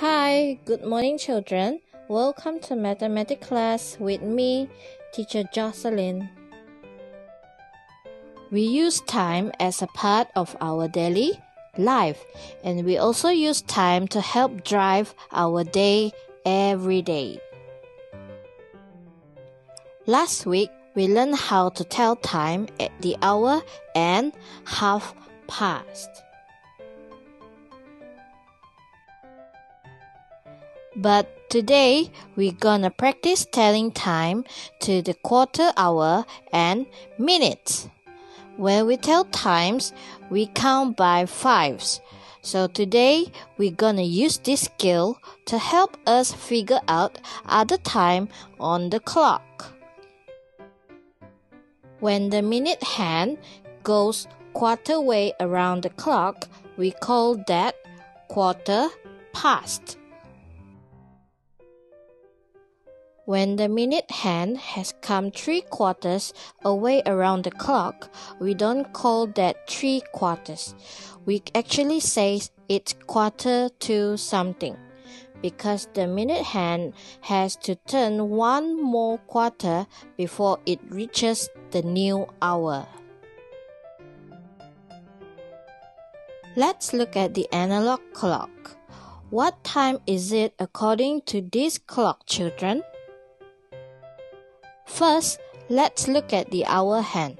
Hi, good morning, children. Welcome to mathematics class with me, teacher Jocelyn. We use time as a part of our daily life, and we also use time to help drive our day every day. Last week, we learned how to tell time at the hour and half past. But today we're gonna practice telling time to the quarter hour and minutes. When we tell times, we count by fives. So today we're gonna use this skill to help us figure out other time on the clock. When the minute hand goes quarter way around the clock, we call that quarter past. When the minute hand has come three quarters away around the clock, we don't call that three quarters. We actually say it's quarter to something because the minute hand has to turn one more quarter before it reaches the new hour. Let's look at the analog clock. What time is it according to this clock, children? First, let's look at the hour hand.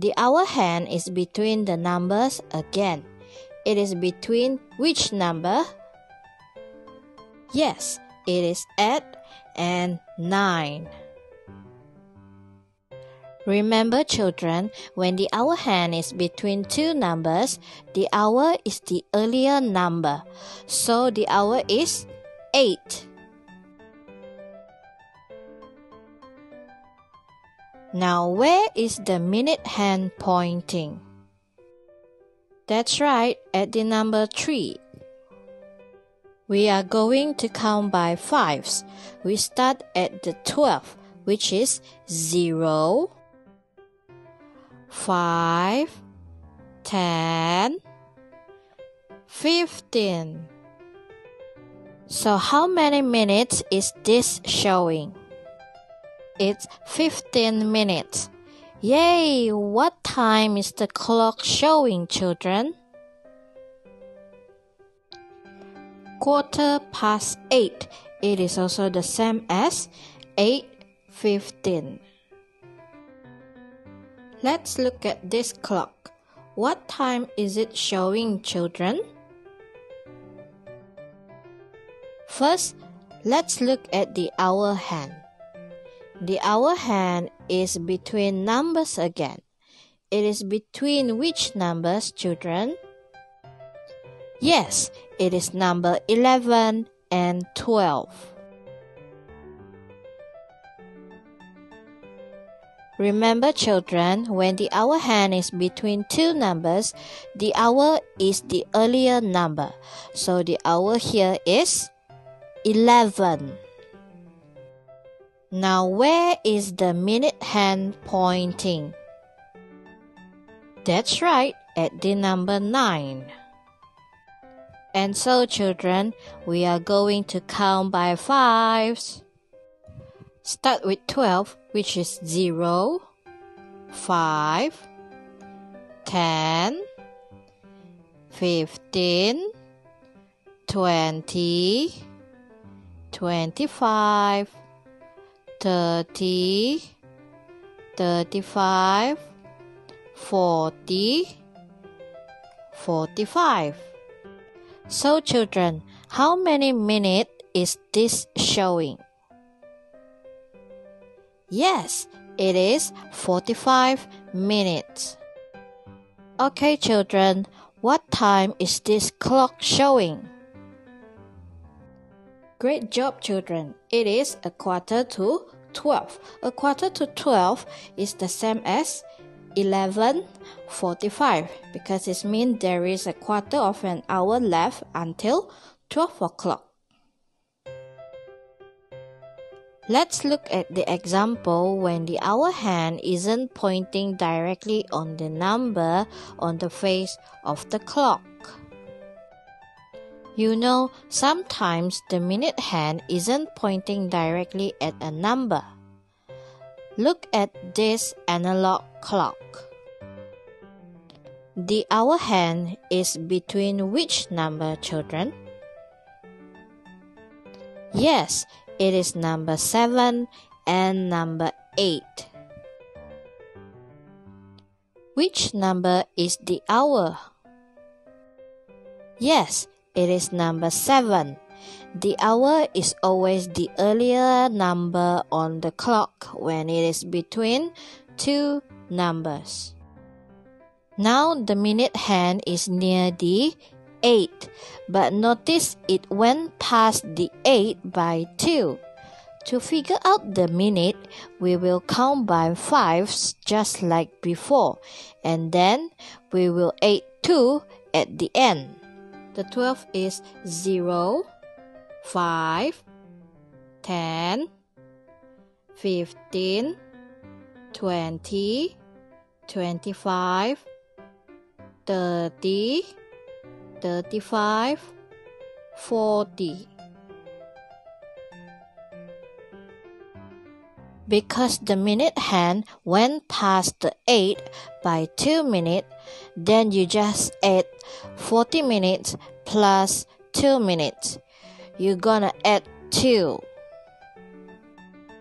The hour hand is between the numbers again. It is between which number? Yes, it is 8 and 9. Remember, children, when the hour hand is between two numbers, the hour is the earlier number. So the hour is 8. Now, where is the minute hand pointing? That's right, at the number 3. We are going to count by fives. We start at the 12, which is 0, 5, 10, 15. So, how many minutes is this showing? It's 15 minutes. Yay! What time is the clock showing, children? Quarter past 8. It is also the same as 8.15. Let's look at this clock. What time is it showing, children? First, let's look at the hour hand. The hour hand is between numbers again. It is between which numbers, children? Yes, it is number 11 and 12. Remember, children, when the hour hand is between two numbers, the hour is the earlier number. So the hour here is 11. Now, where is the minute hand pointing? That's right, at the number 9. And so, children, we are going to count by fives. Start with 12, which is 0, 5, 10, 15, 20, 25, thirty, thirty-five, forty, forty-five. So, children, how many minutes is this showing? Yes, it is 45 minutes. Okay, children, what time is this clock showing? Great job, children. It is a quarter to 12. A quarter to 12 is the same as 11:45 because it means there is a quarter of an hour left until 12 o'clock. Let's look at the example when the hour hand isn't pointing directly on the number on the face of the clock. You know, sometimes the minute hand isn't pointing directly at a number. Look at this analog clock. The hour hand is between which number, children? Yes, it is number 7 and number 8. Which number is the hour? Yes, it is number 7. The hour is always the earlier number on the clock when it is between two numbers. Now the minute hand is near the 8, but notice it went past the 8 by 2. To figure out the minute, we will count by fives just like before, and then we will add 2 at the end. The 12 is 0, 5, 10, 15, 20, 25, 30, 35, 40. Because the minute hand went past the 8 by 2 minutes, then you just add 40 minutes plus 2 minutes. You're gonna add 2.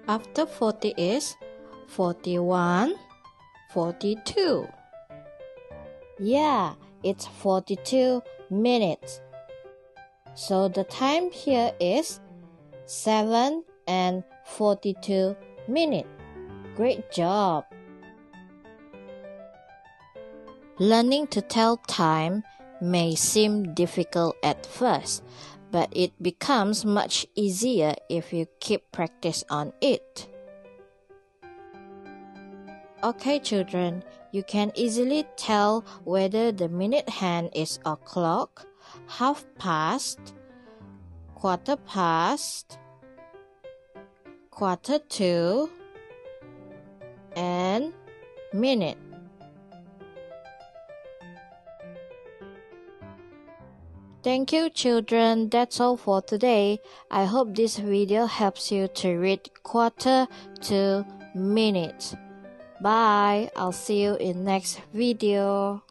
After 40 is 41, 42. Yeah, it's 42 minutes. So the time here is 7 and 42 minutes. Great job! Learning to tell time may seem difficult at first, but it becomes much easier if you keep practice on it. Okay, children, you can easily tell whether the minute hand is o'clock, half past, quarter past, quarter to, and minute. Thank you children, that's all for today. I hope this video helps you to read quarter to minute. Bye, I'll see you in next video.